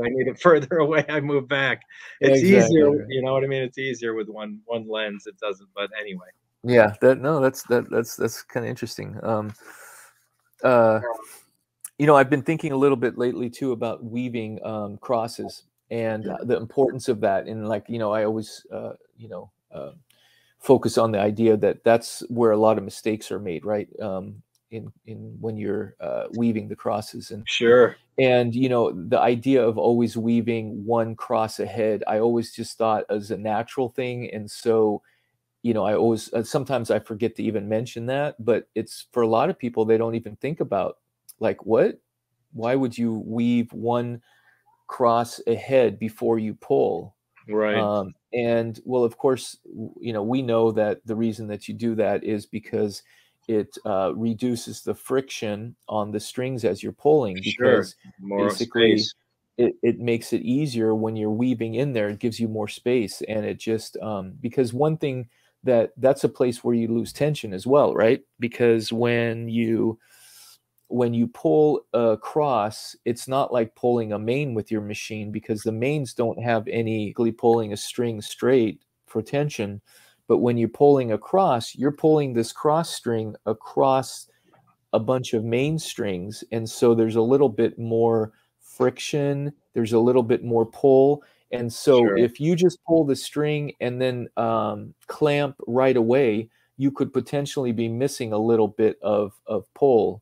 I need it further away, I move back. It's exactly. easier, you know what I mean? It's easier with one one lens. It doesn't, but anyway. Yeah, that no, that's that that's that's kind of interesting. Um, uh, you know, I've been thinking a little bit lately too about weaving um, crosses and uh, the importance of that. And like, you know, I always, uh, you know, uh, focus on the idea that that's where a lot of mistakes are made, right? Um, in in when you're uh, weaving the crosses and sure. And you know, the idea of always weaving one cross ahead, I always just thought as a natural thing, and so you know, I always uh, sometimes I forget to even mention that, but it's for a lot of people they don't even think about like what? Why would you weave one cross ahead before you pull? Right. Um, and well, of course, you know we know that the reason that you do that is because it uh, reduces the friction on the strings as you're pulling because sure. basically it, it makes it easier when you're weaving in there it gives you more space and it just um, because one thing that that's a place where you lose tension as well, right? Because when you when you pull across it's not like pulling a main with your machine because the mains don't have any pulling a string straight for tension. But when you're pulling across, you're pulling this cross string across a bunch of main strings. And so there's a little bit more friction, there's a little bit more pull. And so sure. if you just pull the string and then um, clamp right away, you could potentially be missing a little bit of, of pull.